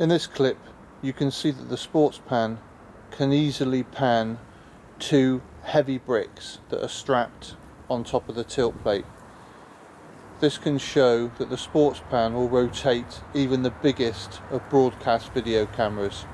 In this clip you can see that the SportsPan can easily pan two heavy bricks that are strapped on top of the tilt plate. This can show that the SportsPan will rotate even the biggest of broadcast video cameras.